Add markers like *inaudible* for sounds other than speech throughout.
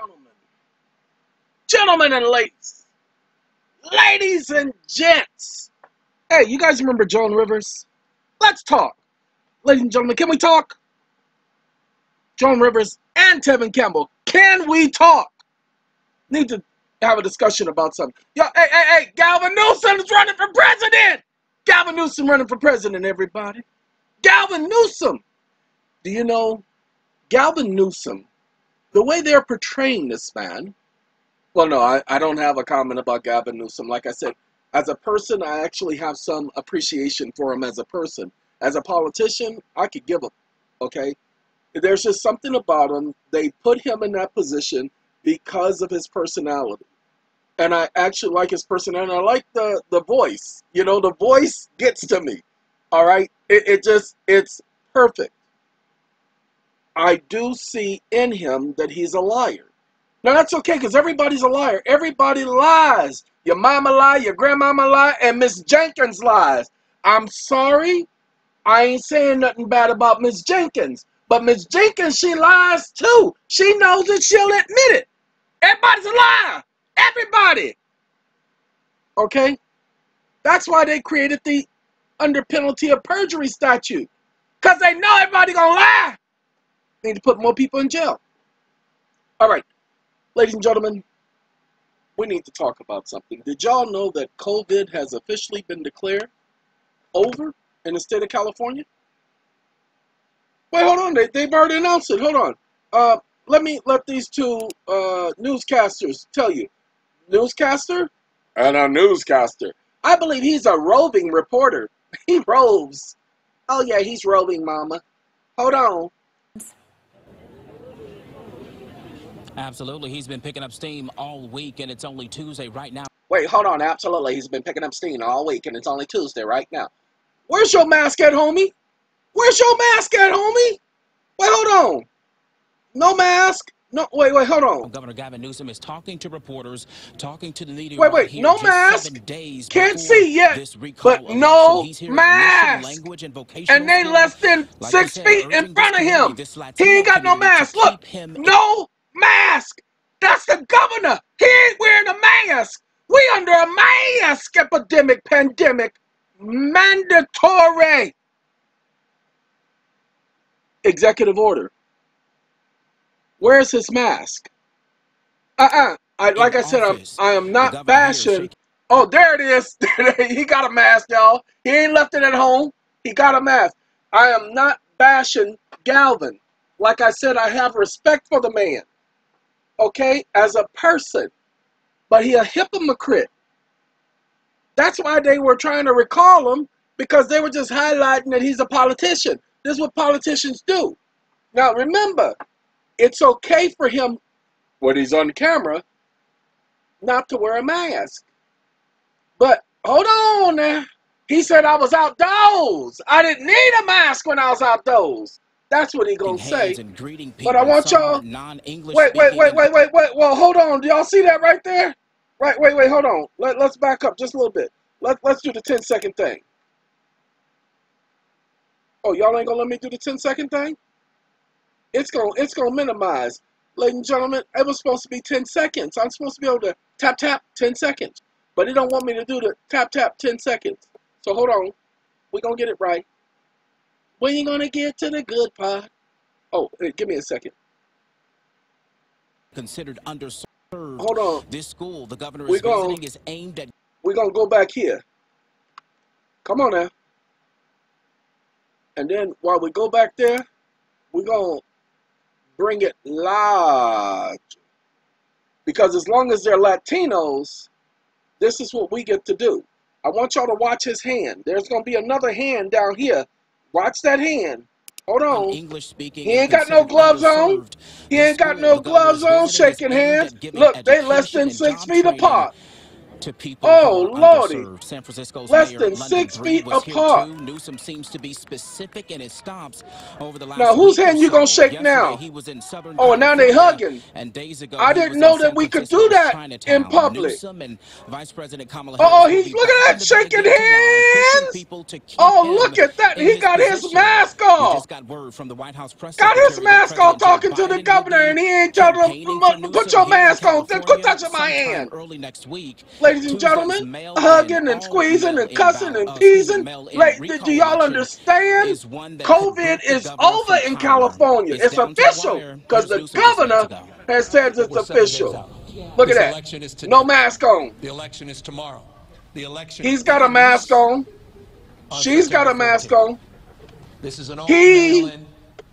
Gentlemen, gentlemen and ladies, ladies and gents. Hey, you guys remember Joan Rivers? Let's talk. Ladies and gentlemen, can we talk? Joan Rivers and Tevin Campbell, can we talk? Need to have a discussion about something. Yo, hey, hey, hey, Gavin Newsom is running for president. Galvin Newsom running for president, everybody. Galvin Newsom. Do you know Galvin Newsom, the way they're portraying this man, well, no, I, I don't have a comment about Gavin Newsom. Like I said, as a person, I actually have some appreciation for him as a person. As a politician, I could give him, okay? There's just something about him. They put him in that position because of his personality. And I actually like his personality. I like the, the voice. You know, the voice gets to me. All right? It, it just, it's perfect. I do see in him that he's a liar. Now that's okay because everybody's a liar. Everybody lies. Your mama lie, your grandmama lie, and Miss Jenkins lies. I'm sorry. I ain't saying nothing bad about Miss Jenkins. But Miss Jenkins, she lies too. She knows it, she'll admit it. Everybody's a liar. Everybody. Okay? That's why they created the under penalty of perjury statute. Because they know everybody gonna lie. Need to put more people in jail. All right. Ladies and gentlemen, we need to talk about something. Did y'all know that COVID has officially been declared over in the state of California? Wait, hold on. They, they've already announced it. Hold on. Uh, let me let these two uh, newscasters tell you. Newscaster and a newscaster. I believe he's a roving reporter. *laughs* He roves. Oh, yeah, he's roving, mama. Hold on. Absolutely. He's been picking up steam all week, and it's only Tuesday right now. Wait, hold on. Absolutely. He's been picking up steam all week, and it's only Tuesday right now. Where's your mask at, homie? Where's your mask at, homie? Wait, hold on. No mask. No, wait, wait, hold on. Governor Gavin Newsom is talking to reporters, talking to the media. Wait, wait, no mask. seven days Can't see yet, but no at mask. Language and And they less than Like six said, feet in front of him. He ain't got no mask. Look, no mask. That's the governor. He ain't wearing a mask. We under a mask epidemic, pandemic, mandatory executive order. Where's his mask? Uh-uh. I, like I said, I'm. I am not bashing. Oh, there it is. *laughs* he got a mask, y'all. He ain't left it at home. He got a mask. I am not bashing Galvin. Like I said, I have respect for the man. Okay? As a person. But he a hypocrite. That's why they were trying to recall him because they were just highlighting that he's a politician. This is what politicians do. Now remember, it's okay for him when he's on camera not to wear a mask. But hold on now. He said I was outdoors. I didn't need a mask when I was outdoors. That's what he gonna say. But I want y'all. Wait, wait, wait, wait, wait, wait. Well, hold on. Do y'all see that right there? Right, wait, wait, hold on. Let, let's back up just a little bit. Let, let's do the 10 second thing. Oh, y'all ain't gonna let me do the 10 second thing? It's gonna it's gonna minimize. Ladies and gentlemen, it was supposed to be 10 seconds. I'm supposed to be able to tap tap 10 seconds. But it don't want me to do the tap tap 10 seconds. So hold on. we gonna get it right. When you gonna get to the good part? Oh, hey, give me a second. considered underserved. Hold on. This school the governor We is gon- visiting is aimed at We're gonna go back here. Come on now. And then while we go back there, we're gonna bring it large. Because as long as they're Latinos, this is what we get to do. I want y'all to watch his hand. There's gonna be another hand down here. Watch that hand. Hold on. English speaking. He ain't got no gloves on. He ain't got no gloves on, shaking hands. Look, they less than six feet apart. To people Oh, Lordy. San Francisco's Less mayor than London six feet apart. Newsom seems to be specific in his stops over the last Now, whose hand you gonna shake Yesterday, now? he was in Southern Oh, and now they hugging. And days ago, I didn't know that we could do that in public. Newsom and Vice President Kamala Oh, Harris he's be oh, look at that shaking hands. people to Oh, look at that. He his got his position. mask We off. just got word from the White House press Got his mask off talking to the governor, and he ain't him, campaigning "Put- your mask on. Quit touching my hand. early next week. Ladies and gentlemen, hugging and squeezing and cussing and teasing. mail-in Like, did recall y'all understand? is one that could COVID is over in. California. It's It's down to the official because the governor has said it's We're seven days official. Look at that. election is today. No mask on. The election is tomorrow. The election. He's got a mask on. on She's got a mask on. This is an all-mail-in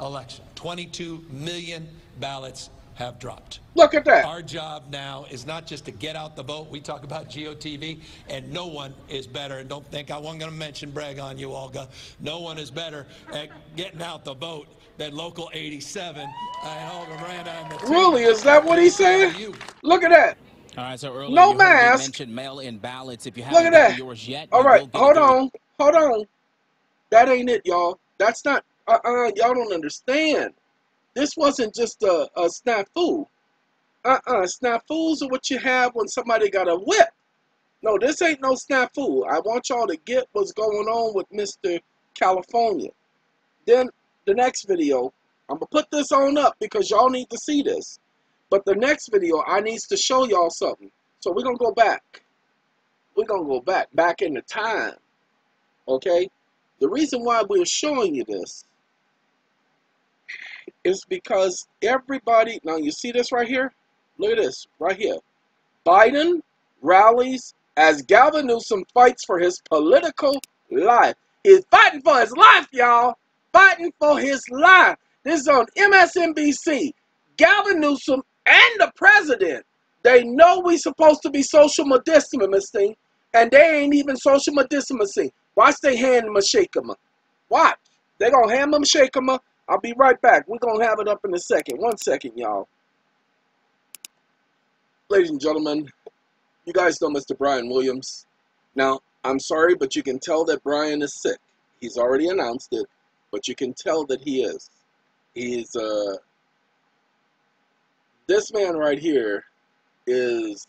election. 22 million ballots have dropped. Look at that. Our job now is not just to get out the vote. We talk about GOTV, and no one is better. And don't think I wasn't going to mention brag on you, Olga. No one is better at getting out the vote than Local 87 and Olga Miranda and the team. Really? Is that what he said? Look at that. All right, so earlier No you mask. mention mail-in ballots. If you haven't at gotten that. yours yet, All you right, will get it hold on, hold on. That ain't it, y'all. That's not. Uh, uh y'all don't understand. This wasn't just a, a snafu. Uh, uh snafus are what you have when somebody got a whip. No, this ain't no snafu. I want y'all to get what's going on with Mr. California. Then the next video, I'm gonna put this on up because y'all need to see this. But the next video, I needs to show y'all something. So we're gonna go back. We're gonna go back, back in the time. Okay? The reason why we're showing you this is because everybody now you see this right here? Look at this right here. Biden rallies as Gavin Newsom fights for his political life. He's fighting for his life, y'all. Fighting for his life. This is on MSNBC. Gavin Newsom and the president, they know we supposed to be social distancing, and they ain't even social distancing. Watch they hand them a shake 'em. Watch. They gonna hand him a shake 'em. I'll be right back. We're gonna have it up in a second. One second, y'all. Ladies and gentlemen, you guys know Mr. Brian Williams. Now, I'm sorry, but you can tell that Brian is sick. He's already announced it, but you can tell that he is. He's uh this man right here is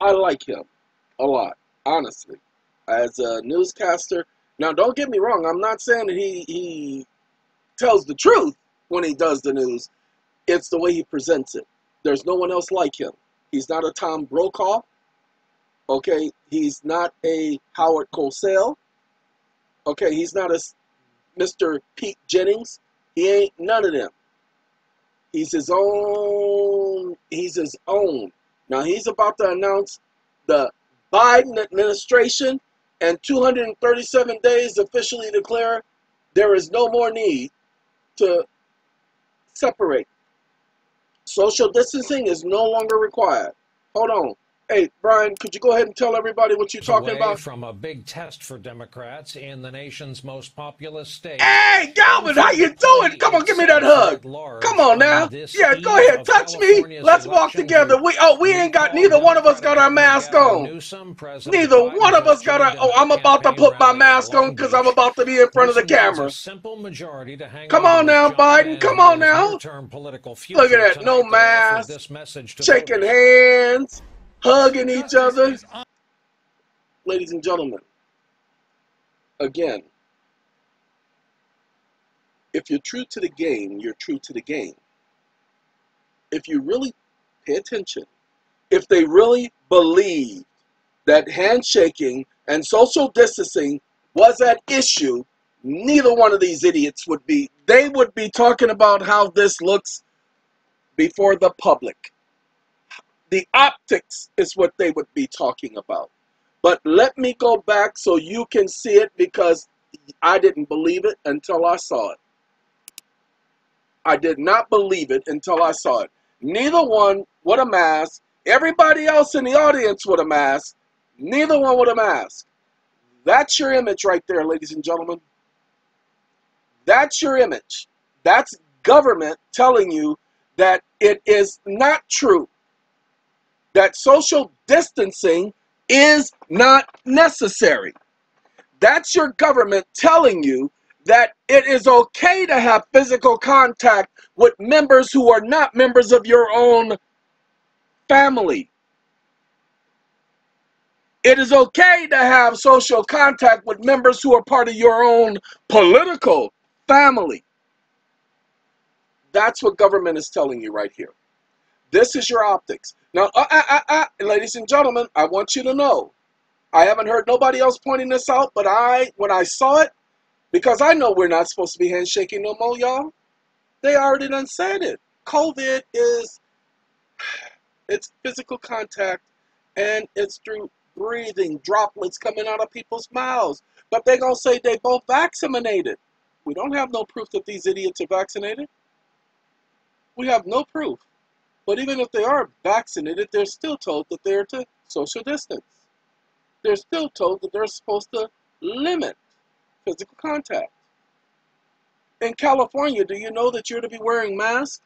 I like him a lot, honestly. As a newscaster. Now don't get me wrong, I'm not saying that he he tells the truth when he does the news. It's the way he presents it. There's no one else like him. He's not a Tom Brokaw. Okay, he's not a Howard Cosell. Okay, he's not a Mr. Pete Jennings. He ain't none of them. He's his own. He's his own. Now he's about to announce the Biden administration and 237 days officially declare there is no more need to separate. Social distancing is no longer required. Hold on. Hey, Brian, could you go ahead and tell everybody what you're talking away about? from a big test for Democrats in the nation's most populous state. Hey, Galvin, how you doing? Come on, give me that hug. Come on now. Yeah, go ahead, touch me. Let's walk together. We oh, we ain't got neither one of us got our mask on. Neither one of us got our. Oh, I'm about to put my mask on because I'm about to be in front of the camera. Simple majority to hang Come on now, Biden. Come on now. Look at that. No Tonight, they offered mask. this message to Shaking hands, hugging each other. Ladies and gentlemen, again, if you're true to the game, you're true to the game. If you really pay attention, if they really believe that handshaking and social distancing was at issue, neither one of these idiots would be. They would be talking about how this looks before the public. The optics is what they would be talking about. But let me go back so you can see it because I didn't believe it until I saw it. I did not believe it until I saw it. Neither one with a mask. Everybody else in the audience with a mask. Neither one with a mask. That's your image right there, ladies and gentlemen. That's your image. That's government telling you that it is not true. That social distancing is not necessary. That's your government telling you that it is okay to have physical contact with members who are not members of your own family. It is okay to have social contact with members who are part of your own political family. That's what government is telling you right here. This is your optics. Now, uh, uh, uh, uh, ladies and gentlemen, I want you to know, I haven't heard nobody else pointing this out, but I, when I saw it, because I know we're not supposed to be handshaking no more, y'all. They already done said it. COVID is, *sighs* it's physical contact, and it's through breathing, droplets coming out of people's mouths. But they to say they both vaccinated. We don't have no proof that these idiots are vaccinated. We have no proof. But even if they are vaccinated, they're still told that they're to social distance. They're still told that they're supposed to limit physical contact. In California, do you know that you're to be wearing masks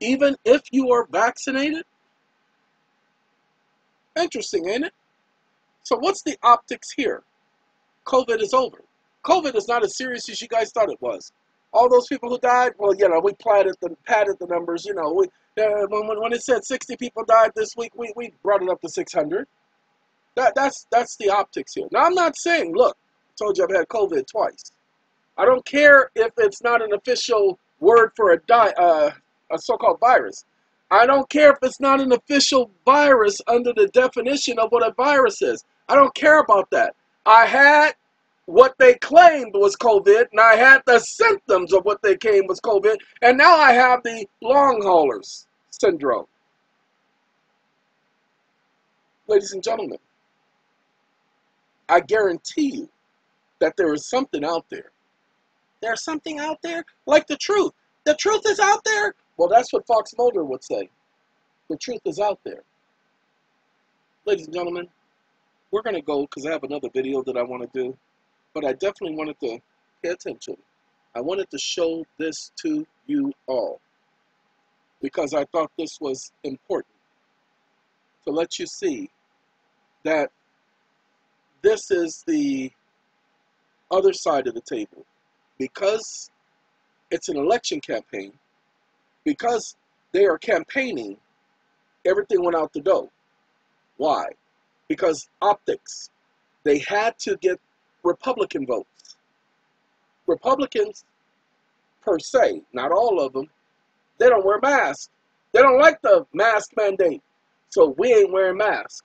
even if you are vaccinated? Interesting, ain't it? So what's the optics here? COVID is over. COVID is not as serious as you guys thought it was. All those people who died, well, you know, we padded the, padded the numbers. You know, we, uh, when, when it said 60 people died this week, we, we brought it up to 600. That, that's, that's the optics here. Now, I'm not saying, look, I told you I've had COVID twice. I don't care if it's not an official word for a, uh, a so-called virus. I don't care if it's not an official virus under the definition of what a virus is. I don't care about that. I had what they claimed was COVID, and I had the symptoms of what they claimed was COVID, and now I have the long haulers syndrome. Ladies and gentlemen, I guarantee you that there is something out there. There's something out there like the truth. The truth is out there. Well, that's what Fox Mulder would say. The truth is out there. Ladies and gentlemen, we're going to go because I have another video that I want to do. But I definitely wanted to pay attention. I wanted to show this to you all because I thought this was important to let you see that this is the other side of the table. Because it's an election campaign, because they are campaigning, everything went out the door. Why? Because optics. They had to get Republican votes. Republicans, per se, not all of them, they don't wear masks. They don't like the mask mandate. So we ain't wearing masks.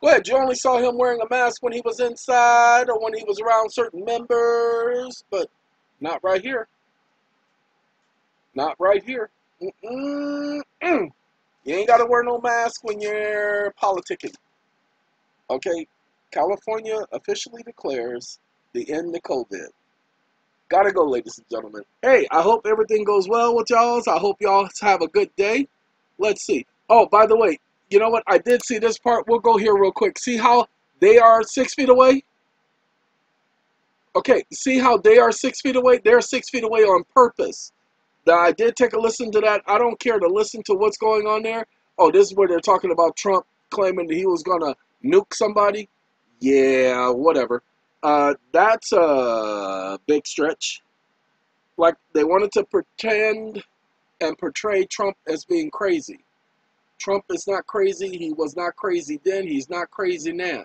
Go ahead. You only saw him wearing a mask when he was inside or when he was around certain members, but not right here. Not right here. Mm-mm-mm. You ain't got to wear no mask when you're politicking. Okay? California officially declares the end of COVID. Gotta go, ladies and gentlemen. Hey, I hope everything goes well with y'all. I hope y'all have a good day. Let's see. Oh, by the way, you know what? I did see this part. We'll go here real quick. See how they are six feet away? Okay, see how they are six feet away? They're six feet away on purpose. Now, I did take a listen to that. I don't care to listen to what's going on there. Oh, this is where they're talking about Trump claiming that he was going to nuke somebody. Yeah, whatever. Uh, that's a big stretch. Like they wanted to pretend and portray Trump as being crazy. Trump is not crazy. He was not crazy then. He's not crazy now.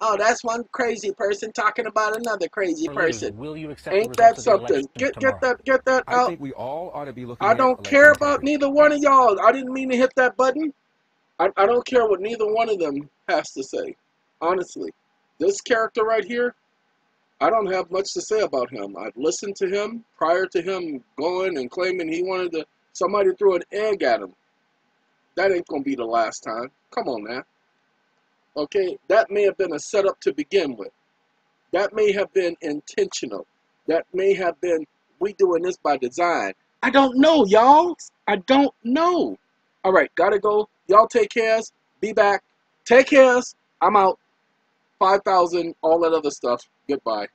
Oh, that's one crazy person talking about another crazy person. Will you accept Ain't that something? Get get that get that I think we all ought to be looking. I don't election care about integrity. neither one of y'all. I didn't mean to hit that button. I, I don't care what neither one of them has to say. Honestly, this character right here, I don't have much to say about him. I've listened to him prior to him going and claiming he wanted to. Somebody threw an egg at him. That ain't gonna be the last time. Come on, man. Okay, that may have been a setup to begin with. That may have been intentional. That may have been we doing this by design. I don't know, y'all. I don't know. All right, gotta go. Y'all take cares. Be back. Take cares. I'm out. 5,000, all that other stuff. Goodbye.